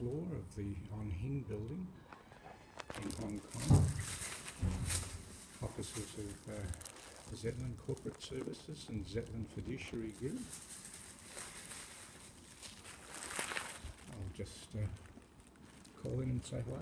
floor of the On Hing building in Hong Kong. Offices of uh, Zetland Corporate Services and Zetland Fiduciary Group. I'll just uh, call in and say hello.